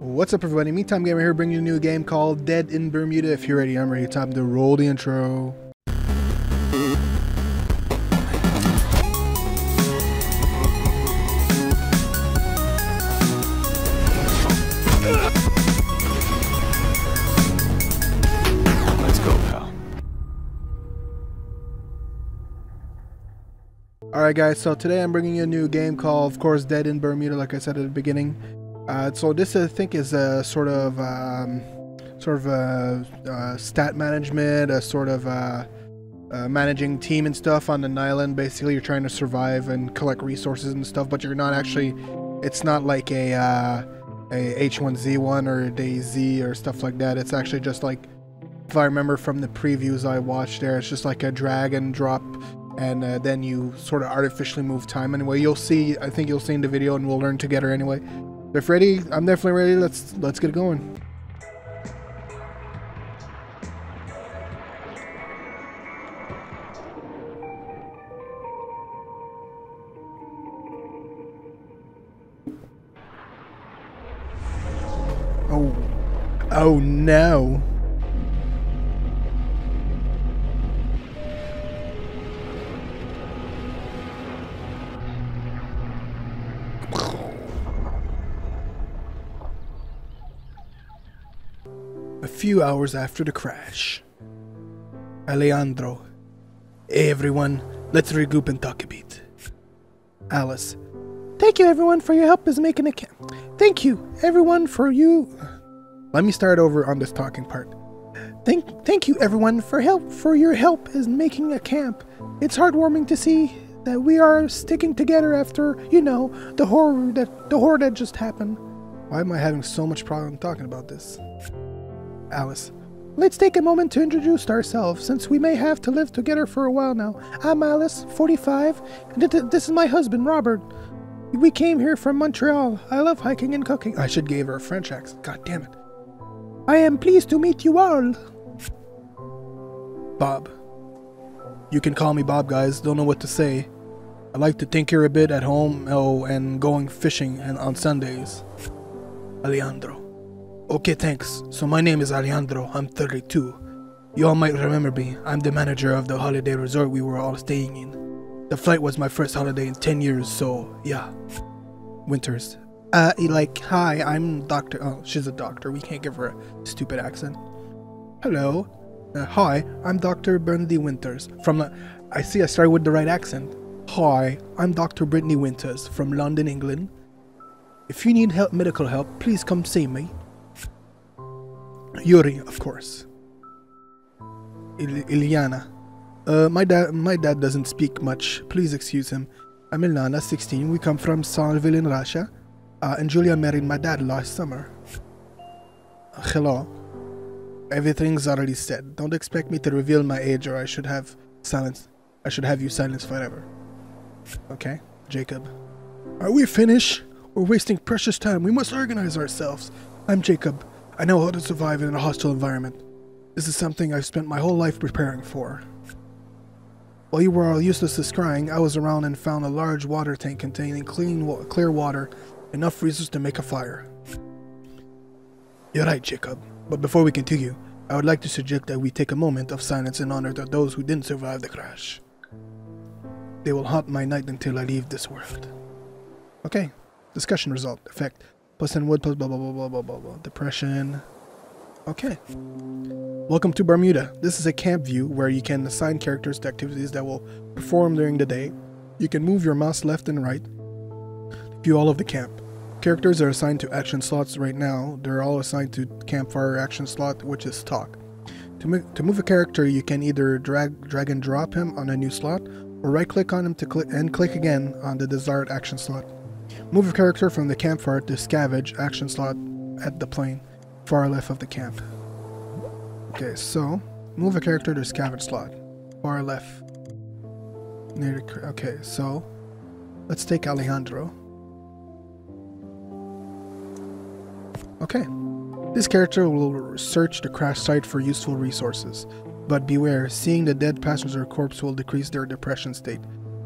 What's up, everybody? Me-Time Gamer here, bringing you a new game called Dead in Bermuda. If you're ready, I'm ready. Time to roll the intro. Let's go, pal. Alright, guys, so today I'm bringing you a new game called, of course, Dead in Bermuda, like I said at the beginning. Uh, so this, I think, is a sort of, um, sort of a, uh stat management, a sort of uh, uh, managing team and stuff on an island. Basically, you're trying to survive and collect resources and stuff, but you're not actually. It's not like a uh, a H1Z1 or a DayZ or stuff like that. It's actually just like, if I remember from the previews I watched there, it's just like a drag and drop and uh, then you sort of artificially move time anyway you'll see i think you'll see in the video and we'll learn together anyway if ready. I'm definitely ready. Let's let's get it going. Oh oh no few hours after the crash. Alejandro. Hey everyone, let's regroup and talk a bit. Alice. Thank you everyone for your help is making a camp. Thank you everyone for you. Let me start over on this talking part. Thank thank you everyone for help for your help is making a camp. It's heartwarming to see that we are sticking together after, you know, the horror that the horror that just happened. Why am I having so much problem talking about this? Alice. Let's take a moment to introduce ourselves, since we may have to live together for a while now. I'm Alice, 45, and th- this is my husband, Robert. We came here from Montreal. I love hiking and cooking. I should give her a French accent. God damn it. I am pleased to meet you all. Bob. You can call me Bob, guys. Don't know what to say. I like to think here a bit at home, oh, and going fishing and on Sundays. Alejandro. Okay, thanks. So my name is Alejandro. I'm 32. You all might remember me. I'm the manager of the holiday resort we were all staying in. The flight was my first holiday in 10 years, so yeah. Winters. Uh, like, hi, I'm Doctor. Oh, she's a doctor. We can't give her a stupid accent. Hello. Uh, hi, I'm Dr. Bernadette Winters from. the I see I started with the right accent. Hi, I'm Dr. Brittany Winters from London, England. If you need help, medical help, please come see me. Yuri, of course. Il-. Uh, my dad, my dad doesn't speak much. Please excuse him. I'm Ilana, 16. We come from Salville in Russia. Uh, and Julia married my dad last summer. Hello. Everything's already said. Don't expect me to reveal my age, or I should have silence. I should have you silence forever. Okay, Jacob. Are we finished? We're wasting precious time. We must organize ourselves. I'm Jacob. I know how to survive in a hostile environment. This is something I've spent my whole life preparing for. While you were all useless to scrying, I was around and found a large water tank containing clean, wa- clear water, enough resources to make a fire. You're right, Jacob. But before we continue, I would like to suggest that we take a moment of silence in honor of those who didn't survive the crash. They will haunt my night until I leave this world. Okay, discussion result. Effect. Plus and wood plus blah blah blah blah blah blah blah. Depression. Okay. Welcome to Bermuda. This is a camp view where you can assign characters to activities that will perform during the day. You can move your mouse left and right. View all of the camp. Characters are assigned to action slots right now. They're all assigned to campfire action slot, which is talk. To, mo- to move a character, you can either drag drag and drop him on a new slot, or right click on him to click and click again on the desired action slot. Move a character from the campfire to scavenge action slot at the plane, far left of the camp. Okay, so move a character to scavenge slot, far left. Near the, okay, so let's take Alejandro. Okay, this character will search the crash site for useful resources, but beware, seeing the dead passenger corpse will decrease their depression state.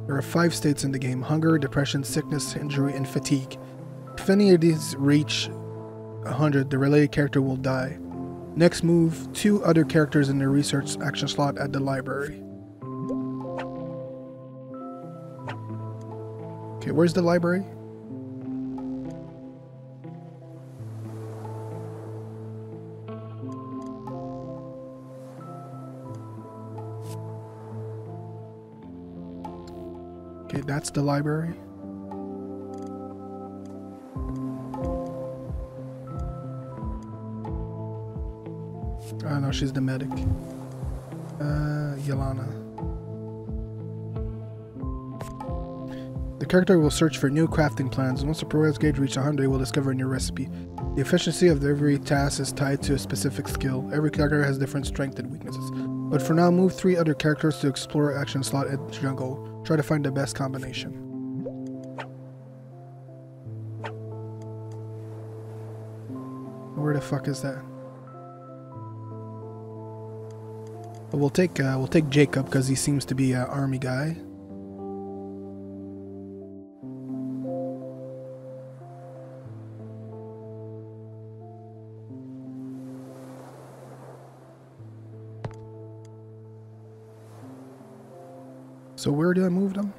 There are five states in the game hunger, depression, sickness, injury, and fatigue. If any of these reach 100, the related character will die. Next move, two other characters in the research action slot at the library. Okay, where's the library? That's the library. Oh no, she's the medic. Uh, Yelana. The character will search for new crafting plans. Once the progress gauge reaches 100, it will discover a new recipe. The efficiency of every task is tied to a specific skill. Every character has different strengths and weaknesses. But for now, move three other characters to explore action slot at jungle. Try to find the best combination. Where the fuck is that? But we'll take uh, we'll take Jacob because he seems to be an army guy. So where did I move them?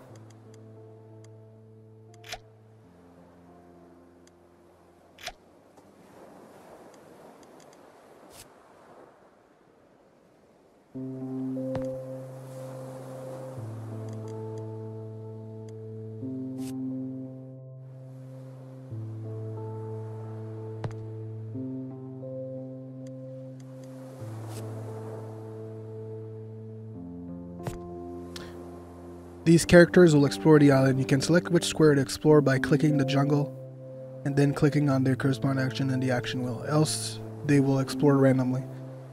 These characters will explore the island. You can select which square to explore by clicking the jungle and then clicking on their corresponding action in the action wheel, else they will explore randomly.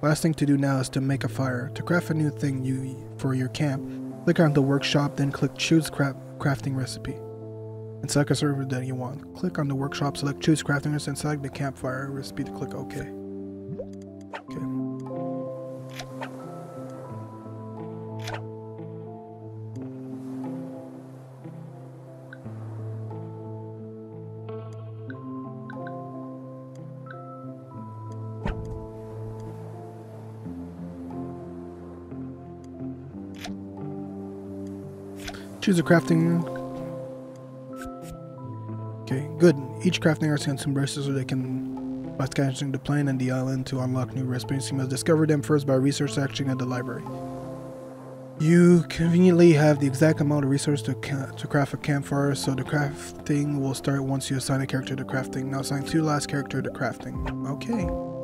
Last thing to do now is to make a fire. To craft a new thing you for your camp, click on the workshop, then click choose craft crafting recipe. And select a server that you want. Click on the workshop, select choose crafting recipe, and select the campfire recipe to click OK. Okay. Choose a crafting. Okay, good. Each crafting artist can some braces so they can by scanning the plane and the island to unlock new recipes. You must discover them first by research searching at the library. You conveniently have the exact amount of resources to, to craft a campfire, so the crafting will start once you assign a character to crafting. Now assign two last character to crafting. Okay.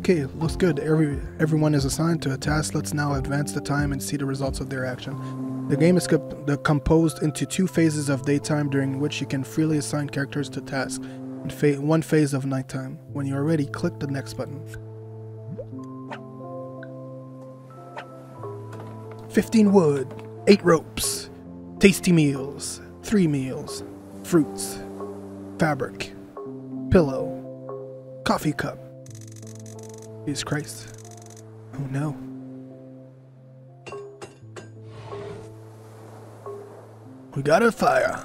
Okay, looks good. Every everyone is assigned to a task. Let's now advance the time and see the results of their action. The game is comp composed into two phases of daytime during which you can freely assign characters to tasks, and fa one phase of nighttime. When you are ready, click the next button. 15 wood, 8 ropes, tasty meals, 3 meals, fruits, fabric, pillow, coffee cup. Jesus Christ. Oh no. We got a fire.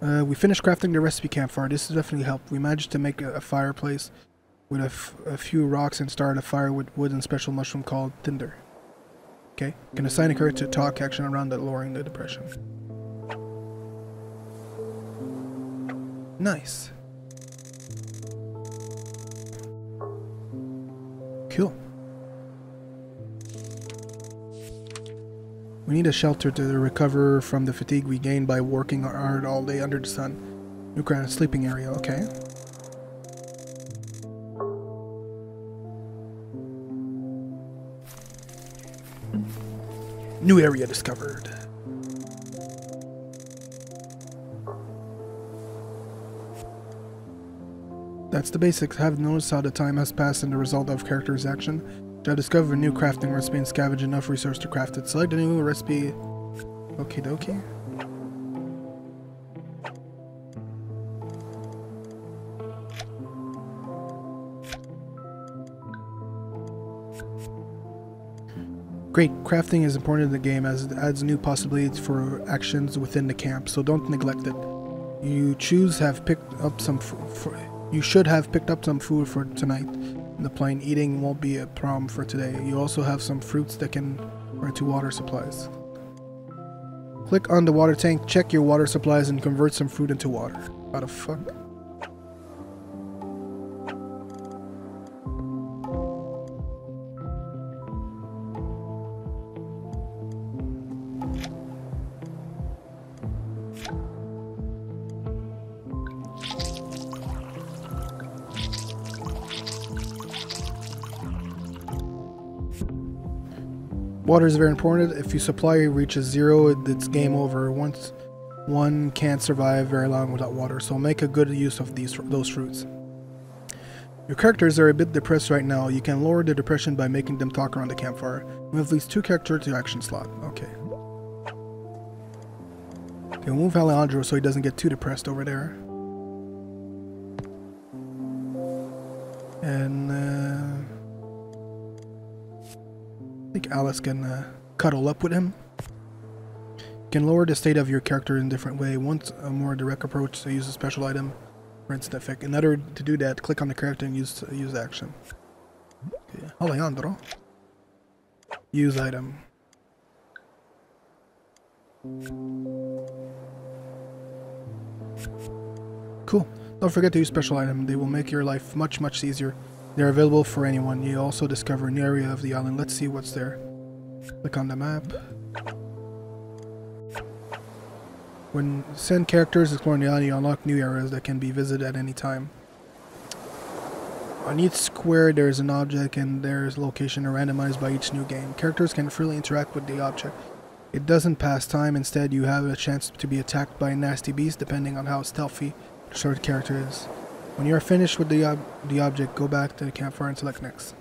Uh, we finished crafting the recipe campfire. This has definitely helped. We managed to make a, a fireplace with a, a few rocks and started a fire with wood and special mushroom called tinder. Okay, can assign a character to talk action around the lowering the depression. Nice. Cool. We need a shelter to recover from the fatigue we gained by working hard all day under the sun. New of sleeping area, okay. New area discovered. That's the basics. I have noticed how the time has passed and the result of character's action. To I discover a new crafting recipe and scavenge enough resource to craft it? Select a new recipe. Okie dokie. Great, crafting is important in the game as it adds new possibilities for actions within the camp, so don't neglect it. You choose have picked up some you should have picked up some food for tonight. The plain eating won't be a problem for today. You also have some fruits that can turn to water supplies. Click on the water tank, check your water supplies, and convert some fruit into water. What the fuck? Water is very important. If your supply reaches zero, it's game over. Once one can't survive very long without water, so make a good use of these those fruits. Your characters are a bit depressed right now. You can lower the depression by making them talk around the campfire. Move these two characters to action slot. Okay. Okay, we'll move Alejandro so he doesn't get too depressed over there. And think Alice can uh, cuddle up with him. You can lower the state of your character in a different way. Once a more direct approach, so use a special item for instant effect. In order to do that, click on the character and use use action. Okay. Alejandro. Use item. Cool. Don't forget to use special item. They will make your life much, much easier. They're available for anyone. You also discover an area of the island. Let's see what's there. Click on the map. When send characters exploring the island, you unlock new areas that can be visited at any time. On each square, there is an object, and there's location randomized by each new game. Characters can freely interact with the object. It doesn't pass time. Instead, you have a chance to be attacked by a nasty beast, depending on how stealthy the short character is. When you are finished with the ob the object, go back to the campfire and select next.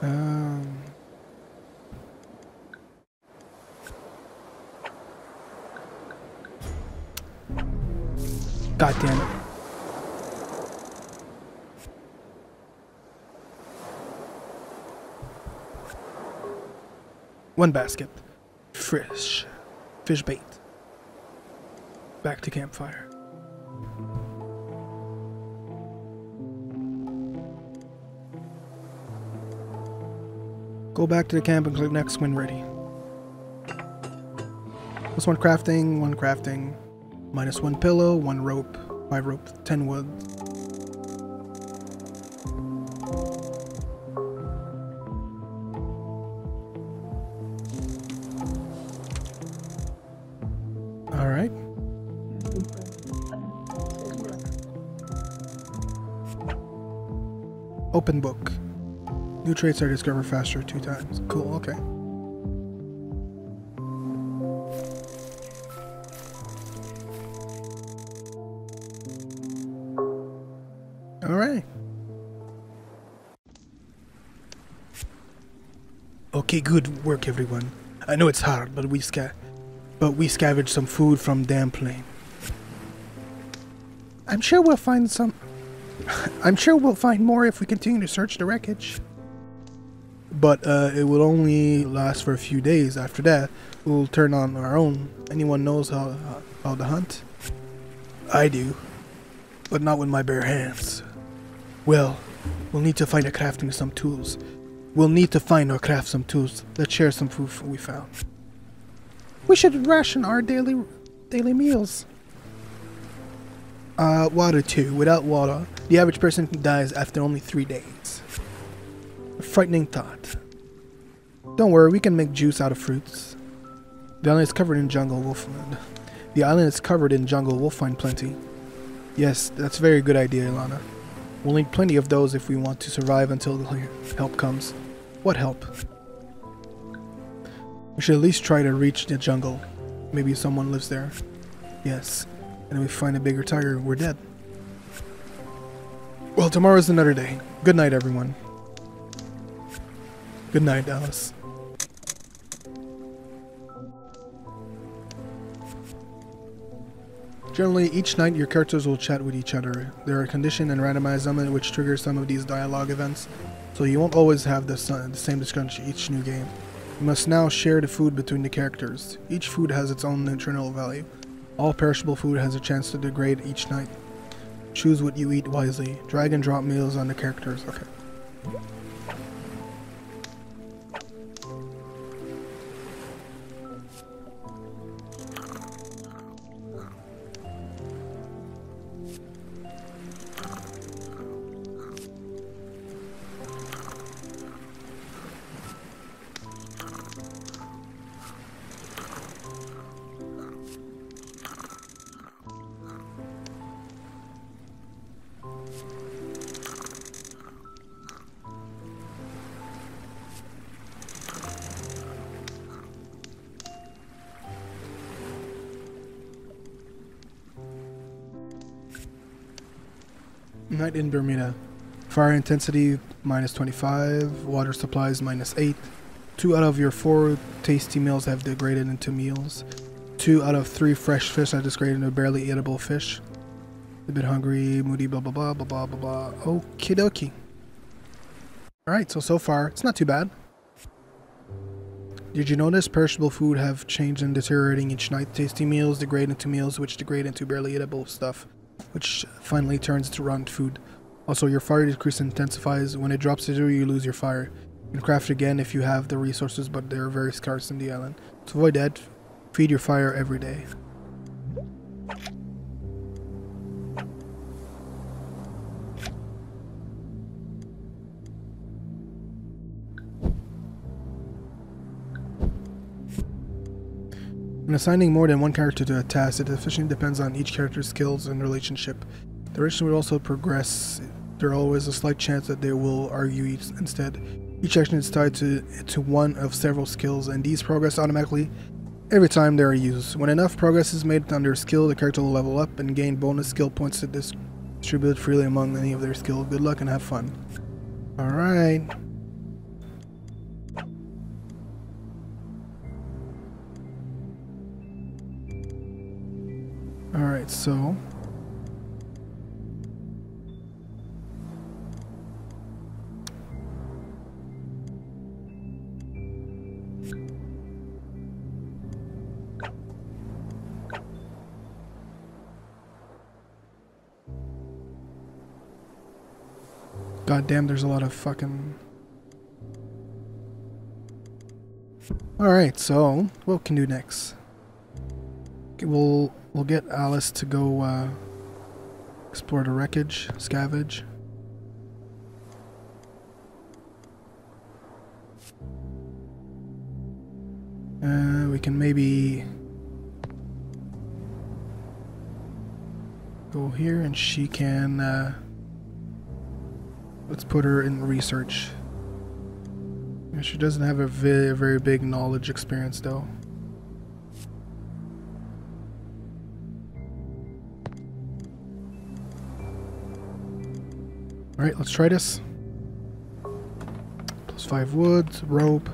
Um. God damn it. One basket. Fish. Fish bait. Back to campfire. Go back to the camp and click next when ready. Plus one crafting, one crafting, minus one pillow, one rope, five rope, ten wood. Open book. New traits are discovered faster two times. Cool, okay. Alright. Okay, good work everyone. I know it's hard, but we sca but we scavenged some food from damn plane. I'm sure we'll find some I'm sure we'll find more if we continue to search the wreckage. But uh, it will only last for a few days. After that, we'll turn on our own. Anyone knows how, how to hunt? I do, but not with my bare hands. Well, we'll need to find a crafting some tools. We'll need to find or craft some tools. Let's share some food we found. We should ration our daily daily meals. Uh, water too. Without water, the average person dies after only three days. A frightening thought. Don't worry, we can make juice out of fruits. The island is covered in jungle. We'll find. The island is covered in jungle. We'll find plenty. Yes, that's a very good idea, Ilana. We'll need plenty of those if we want to survive until the help comes. What help? We should at least try to reach the jungle. Maybe someone lives there. Yes. And if we find a bigger tiger, we're dead. Well, tomorrow's another day. Good night, everyone. Good night, Alice. Generally, each night your characters will chat with each other. There are conditioned and randomized elements which trigger some of these dialogue events. So you won't always have the, same description each new game. You must now share the food between the characters. Each food has its own nutritional value. All perishable food has a chance to degrade each night. Choose what you eat wisely. Drag and drop meals on the characters. Okay. In Bermuda. Fire intensity minus 25, water supplies minus 8. Two out of your four tasty meals have degraded into meals. Two out of three fresh fish have degraded into barely eatable fish. A bit hungry, moody, blah blah blah blah blah blah blah. Okie dokie. Alright, so so far, it's not too bad. Did you notice perishable food have changed and deteriorating each night? Tasty meals degrade into meals, which degrade into barely eatable stuff which finally turns to rotten food. Also, your fire decrease intensifies. When it drops to zero, you lose your fire. You can craft again if you have the resources, but they're very scarce in the island. To avoid that, feed your fire every day. When assigning more than one character to a task, it efficiently depends on each character's skills and relationship. The relationship will also progress. There is always a slight chance that they will argue each, instead. Each action is tied to, to one of several skills, and these progress automatically every time they are used. When enough progress is made on their skill, the character will level up and gain bonus skill points to distribute freely among any of their skill. Good luck and have fun. Alright. Alright, so... God damn, there's a lot of fucking... Alright, so, what can do next? We'll We'll get Alice to go uh, explore the wreckage, scavenge. Uh, we can maybe go here and she can uh, let's put her in research she doesn't have a very very big knowledge experience though Alright, let's try this. Plus five wood, rope,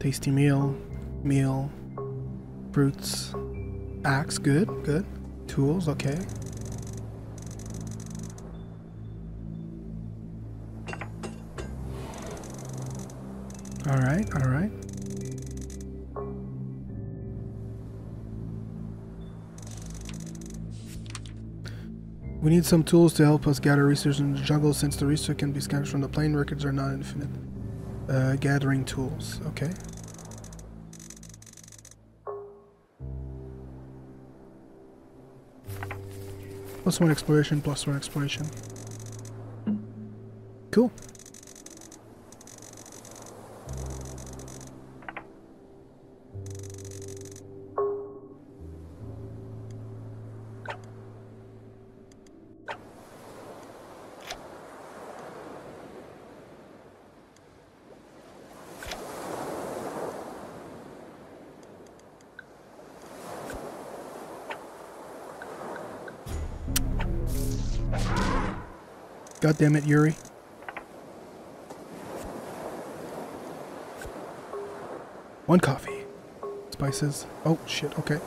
tasty meal, meal, fruits, axe, good, good. Tools, okay. Alright, alright. We need some tools to help us gather research in the jungle since the research can be scanned from the plane records are not infinite. Uh, gathering tools, okay. Plus one exploration, plus one exploration. Cool. Damn it, Yuri. One coffee. Spices. Oh, shit, okay.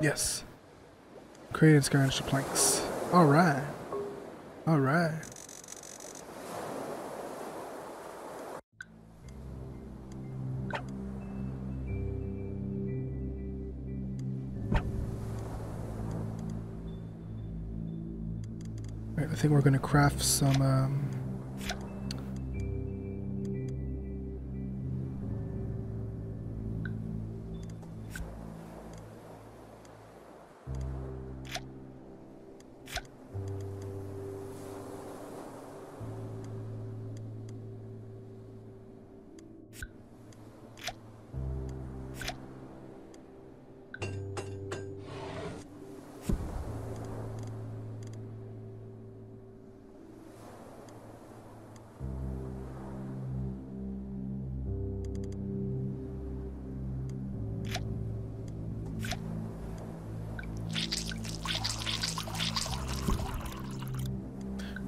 Yes. Create and the planks. Alright. Alright. Think we're gonna craft some um,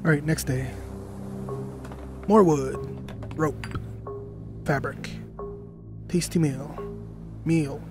Alright, next day. More wood, rope, fabric, tasty meal, meal.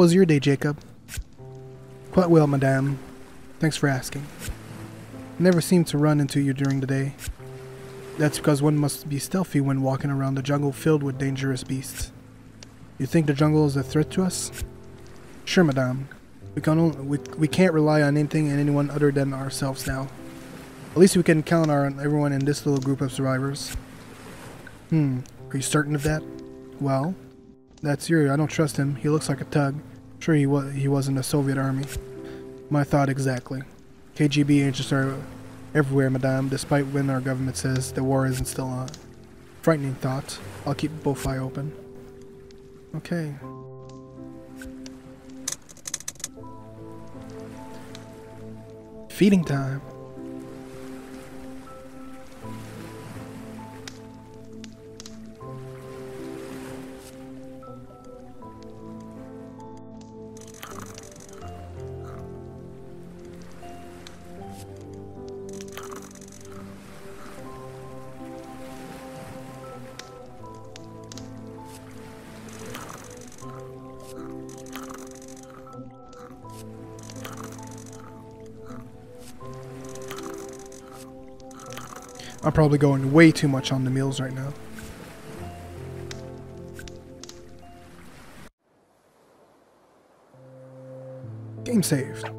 Was your day, Jacob? Quite well, madame. Thanks for asking. Never seem to run into you during the day. That's because one must be stealthy when walking around the jungle filled with dangerous beasts. You think the jungle is a threat to us? Sure, madame. We, can only, we, we can't rely on anything and anyone other than ourselves now. At least we can count on everyone in this little group of survivors. Hmm, are you certain of that? Well, that's Yuri. I don't trust him. He looks like a tug. Sure, he was he was in the Soviet army. My thought exactly. KGB agents are everywhere, madame, despite when our government says the war isn't still on. Frightening thought. I'll keep both eye open. Okay. Feeding time. I'm probably going way too much on the meals right now. Game saved.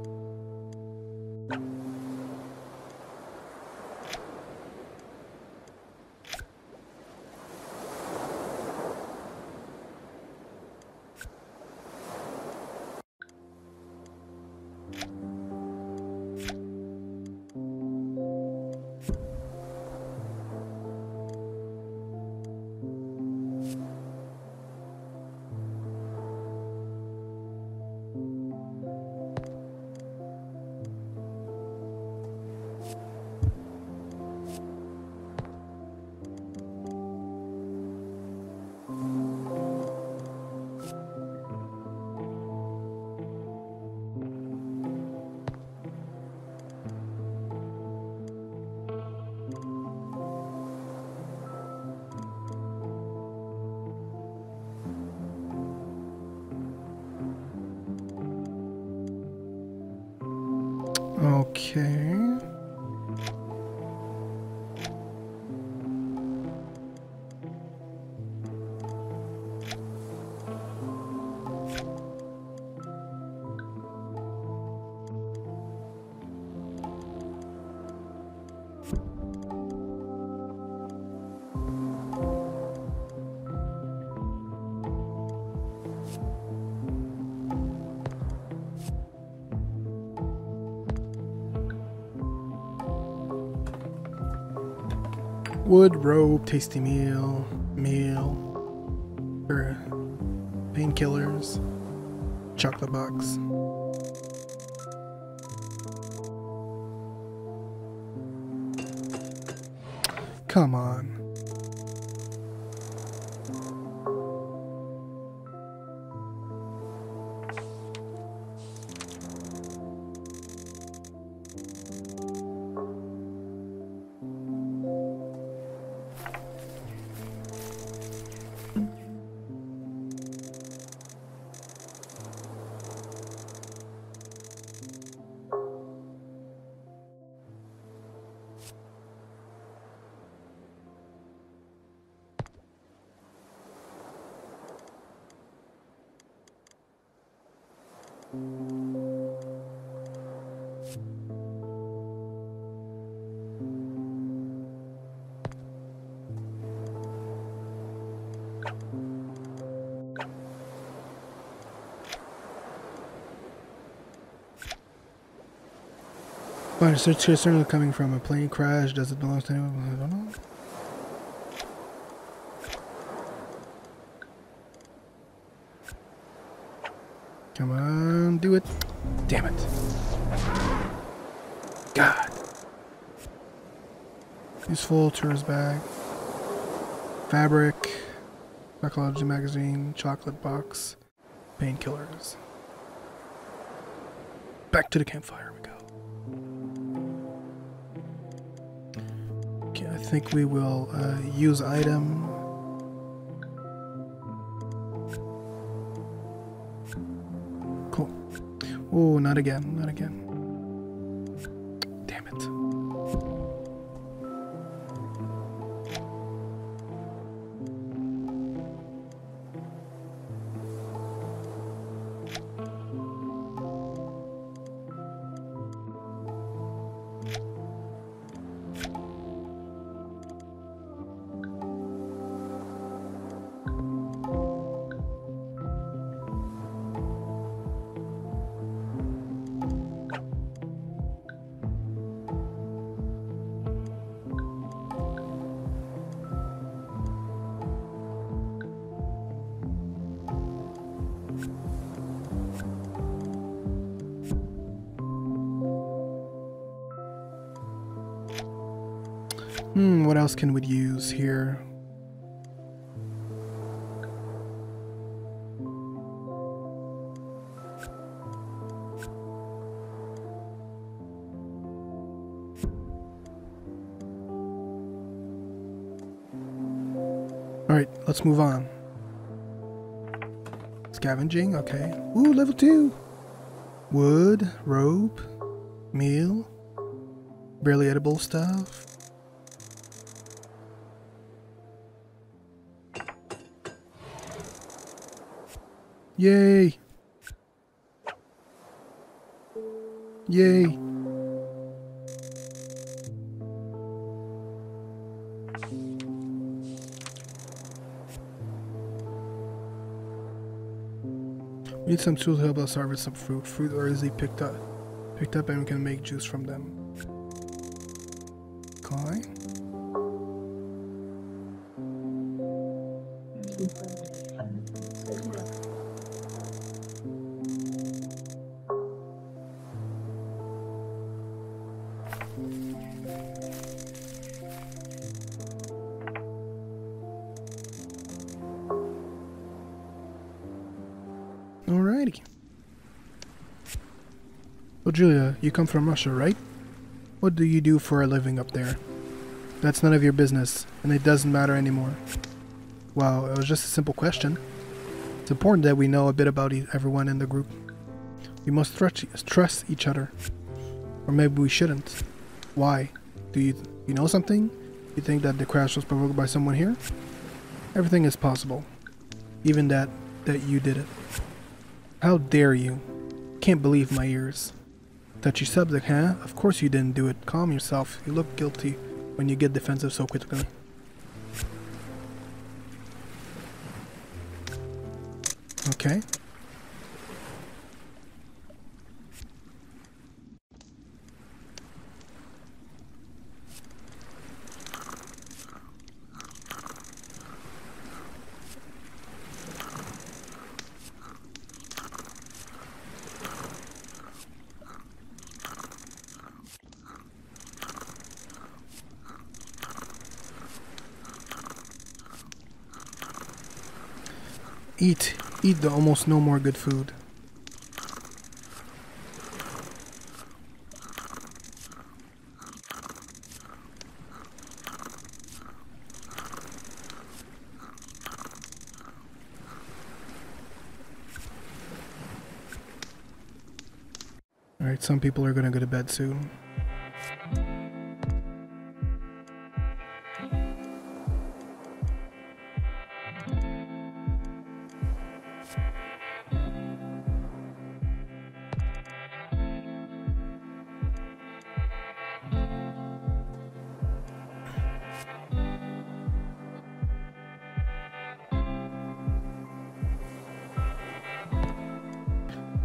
Wood, rope, tasty meal. meal, or painkillers, chocolate box. Come on. But search certainly coming from a plane crash. Does it belong to anyone? I don't know. Come on, do it. Damn it. God. Useful, tourist bag. Fabric. Psychology magazine. Chocolate box. Painkillers. Back to the campfire we go. Okay, I think we will uh, use item. Cool. Oh, not again, Hmm, what else can we use here? Alright, let's move on. Scavenging, okay. Ooh, level 2! Wood, rope, meal, barely edible stuff. Yay! Yay! We need some tools to help us harvest some fruit. Fruit are easily picked up, picked up, and we can make juice from them. Okay. Alrighty. Well, Julia, you come from Russia, right? What do you do for a living up there? That's none of your business, and it doesn't matter anymore. Wow, it was just a simple question. It's important that we know a bit about everyone in the group. We must trust each other. Or maybe we shouldn't. Why? Do you, you know something? You think that the crash was provoked by someone here? Everything is possible. Even that, that you did it. How dare you? Can't believe my ears. Touchy subject, huh? Of course you didn't do it. Calm yourself. You look guilty when you get defensive so quickly. Okay. Eat. Eat the almost no more good food. Alright, some people are gonna go to bed soon.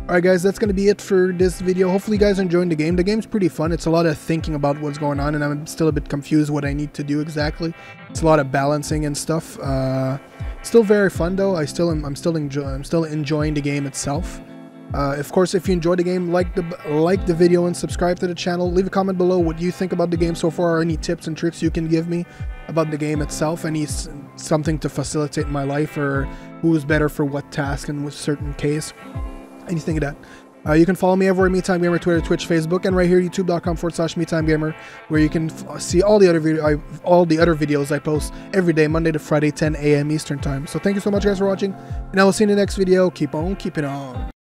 Alright guys, that's going to be it for this video. Hopefully you guys are enjoying the game. The game's pretty fun. It's a lot of thinking about what's going on and I'm still a bit confused what I need to do exactly. It's a lot of balancing and stuff. Uh, still very fun though. I still am, I'm still enjoy, I'm still enjoying the game itself. Uh, of course, if you enjoyed the game, like the like the video and subscribe to the channel. Leave a comment below what you think about the game so far, or any tips and tricks you can give me about the game itself. Any something to facilitate my life, or who is better for what task in a certain case anything of that. Uh, you can follow me everywhere, Me-Time Gamer, Twitter, Twitch, Facebook, and right here, YouTube.com forward slash Me-Time Gamer, where you can f- see all the other video, I, all the other videos I post every day, Monday to Friday, 10 a.m. Eastern time. So thank you so much, guys, for watching, and I will see you in the next video. Keep on keeping on.